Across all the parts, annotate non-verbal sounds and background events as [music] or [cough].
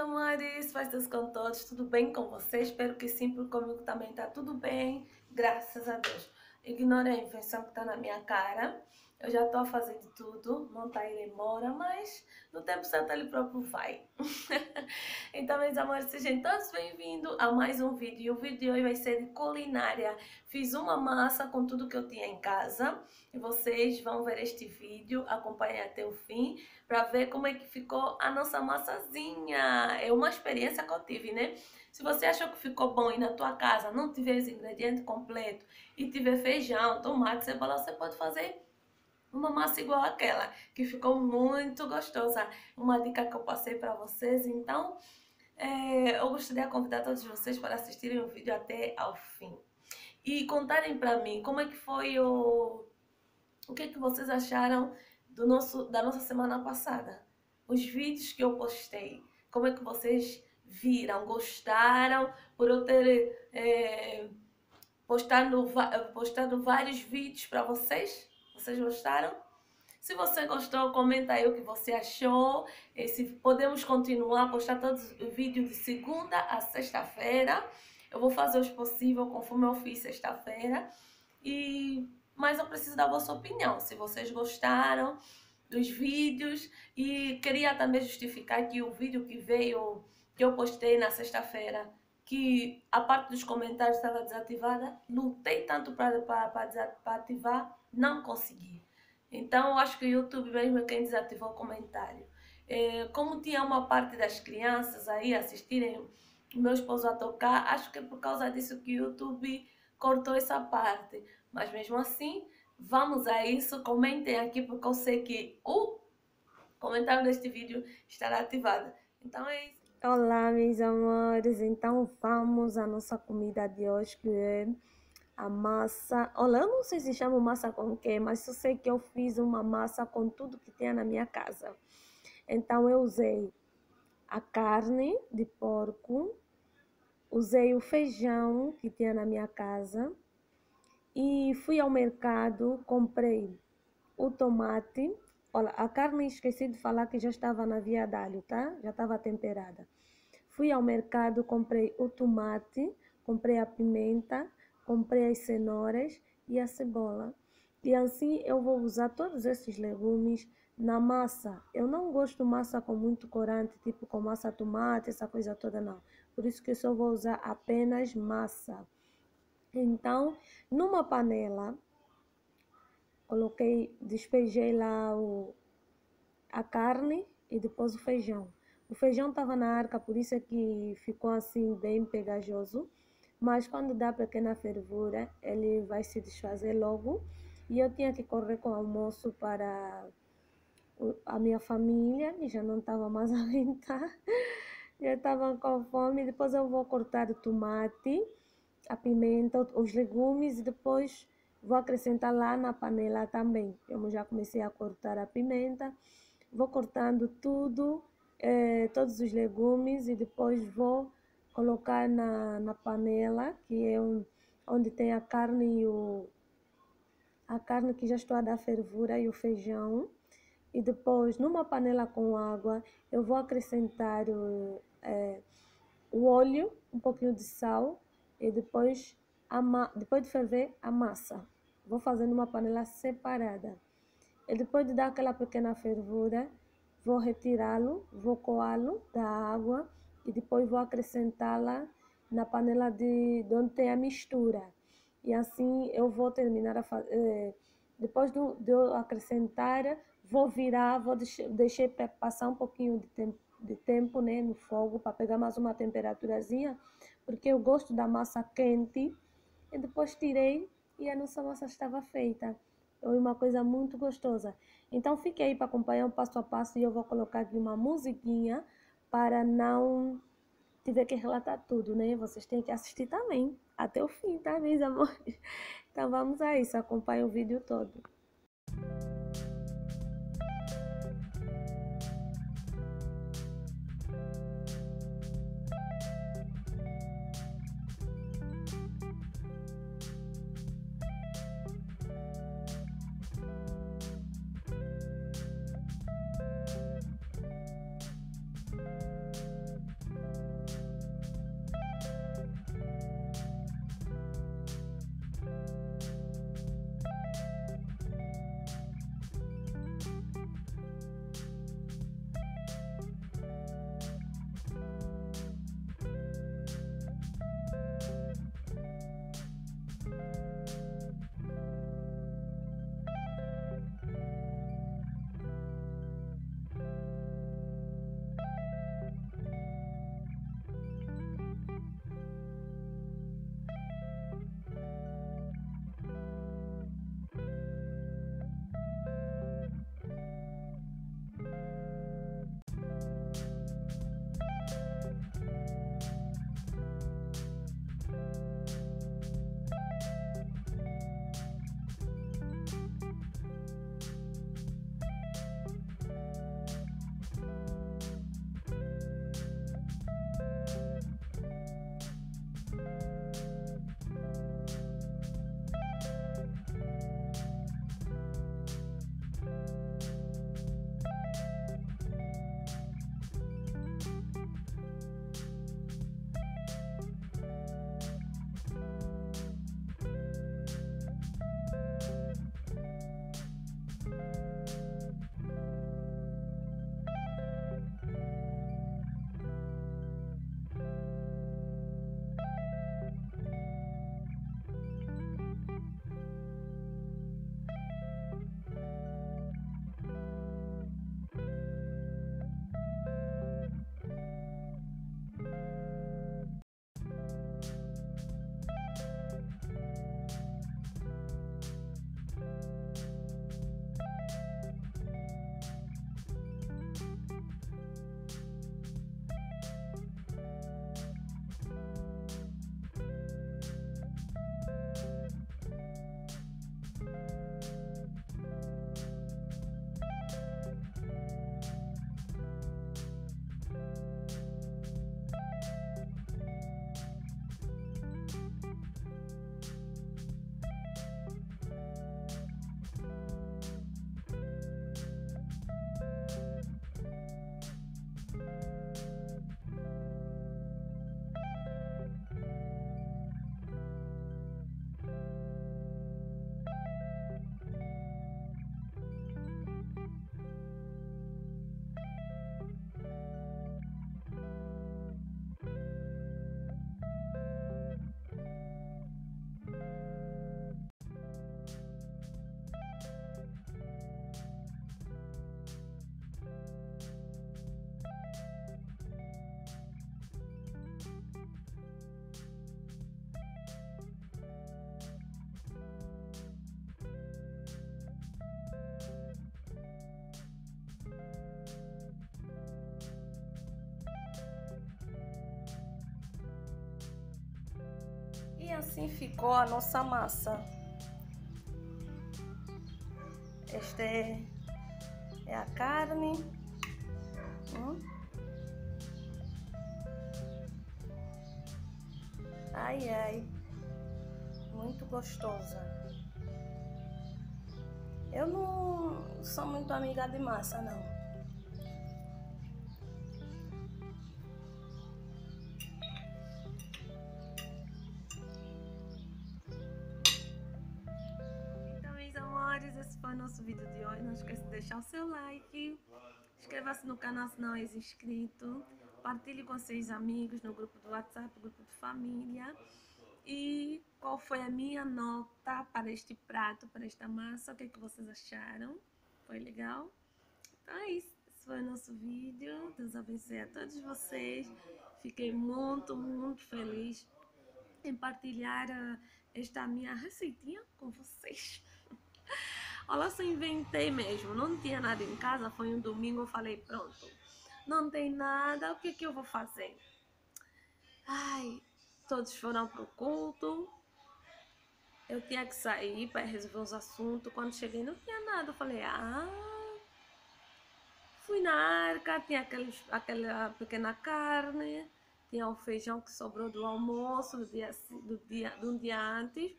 amores, faz Deus com todos, tudo bem com vocês? Espero que sim, porque comigo também tá tudo bem, graças a Deus. Ignore a infecção que tá na minha cara, eu já tô fazendo tudo, não tá em demora, mas no tempo certo ele próprio vai. [laughs] então, meus amores, sejam todos bem-vindos a mais um vídeo. E o vídeo de hoje vai ser de culinária. Fiz uma massa com tudo que eu tinha em casa e vocês vão ver este vídeo, acompanhem até o fim para ver como é que ficou a nossa massazinha. É uma experiência que eu tive, né? Se você achou que ficou bom e na tua casa não tiver os ingredientes completos e tiver feijão, tomate, cebola, você pode fazer uma massa igual aquela, que ficou muito gostosa. Uma dica que eu passei para vocês, então é, eu gostaria de convidar todos vocês para assistirem o vídeo até ao fim. E contarem para mim como é que foi o... O que, é que vocês acharam do nosso, da nossa semana passada? Os vídeos que eu postei, como é que vocês viram, gostaram por eu ter é, postado, postado vários vídeos para vocês? Vocês gostaram? Se você gostou, comenta aí o que você achou. E se podemos continuar a postar todos os vídeos de segunda a sexta-feira. Eu vou fazer os possível conforme eu fiz sexta-feira. E mas eu preciso da vossa opinião. Se vocês gostaram dos vídeos e queria também justificar que o vídeo que veio que eu postei na sexta-feira que a parte dos comentários estava desativada, lutei tanto para ativar, não consegui. Então, eu acho que o YouTube mesmo é quem desativou o comentário. É, como tinha uma parte das crianças aí assistirem meu esposo a tocar, acho que é por causa disso que o YouTube cortou essa parte. Mas mesmo assim, vamos a isso. Comentem aqui, porque eu sei que o comentário deste vídeo estará ativado. Então é isso. Olá, meus amores. Então, vamos à nossa comida de hoje, que é a massa. Olha, eu não sei se chama massa com quê, mas eu sei que eu fiz uma massa com tudo que tinha na minha casa. Então, eu usei a carne de porco, usei o feijão que tinha na minha casa e fui ao mercado, comprei o tomate, Olha, a carne esqueci de falar que já estava na via d'alho, tá? Já estava temperada. Fui ao mercado, comprei o tomate, comprei a pimenta, comprei as cenouras e a cebola. E assim eu vou usar todos esses legumes na massa. Eu não gosto massa com muito corante, tipo com massa tomate, essa coisa toda não. Por isso que eu só vou usar apenas massa. Então, numa panela, coloquei, despejei lá o, a carne e depois o feijão. O feijão estava na arca, por isso é que ficou assim bem pegajoso. Mas quando dá pequena fervura, ele vai se desfazer logo. E eu tinha que correr com o almoço para a minha família, e já não estava mais [laughs] a. Já estava com fome. Depois eu vou cortar o tomate, a pimenta, os legumes e depois Vou acrescentar lá na panela também. Eu já comecei a cortar a pimenta. Vou cortando tudo, eh, todos os legumes e depois vou colocar na, na panela, que é um, onde tem a carne e o a carne que já estou a dar fervura e o feijão. E depois, numa panela com água, eu vou acrescentar o, é, o óleo, um pouquinho de sal e depois depois de ferver a massa, vou fazer numa panela separada. E depois de dar aquela pequena fervura, vou retirá-lo, vou coá-lo da água e depois vou acrescentá-la na panela de, de onde tem a mistura. E assim eu vou terminar a fazer. Eh, depois do, de eu acrescentar, vou virar, vou deixar, deixar passar um pouquinho de tempo, de tempo né, no fogo para pegar mais uma temperaturazinha, porque eu gosto da massa quente e depois tirei e a nossa massa estava feita. Foi uma coisa muito gostosa. Então fique aí para acompanhar o passo a passo e eu vou colocar aqui uma musiquinha para não tiver que relatar tudo, né? Vocês têm que assistir também até o fim, tá, meus amores? Então vamos a isso, acompanhe o vídeo todo. Assim ficou a nossa massa. Este é, é a carne. Hum? Ai, ai. Muito gostosa. Eu não sou muito amiga de massa, não. Esse foi nosso vídeo de hoje. Não esqueça de deixar o seu like. Inscreva-se no canal se não é inscrito. Partilhe com seus amigos no grupo do WhatsApp, grupo de família. E qual foi a minha nota para este prato, para esta massa? O que, é que vocês acharam? Foi legal? Então é isso. Esse foi o nosso vídeo. Deus abençoe a todos vocês. Fiquei muito, muito feliz em partilhar uh, esta minha receitinha com vocês. Olha, só inventei mesmo. Não tinha nada em casa. Foi um domingo. Eu falei, pronto não tem nada, o que, que eu vou fazer? Ai, todos foram pro culto. Eu tinha que sair para resolver os assuntos. Quando cheguei, não tinha nada. Eu falei, ah. Fui na arca, tinha aqueles, aquela pequena carne, tinha o feijão que sobrou do almoço do dia, do dia, de um dia antes.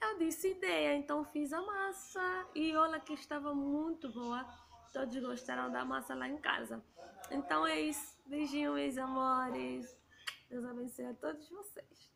Eu disse ideia, então fiz a massa e olha que estava muito boa todos gostaram da massa lá em casa. Então é isso. Beijinho, meus amores. Deus abençoe a todos vocês.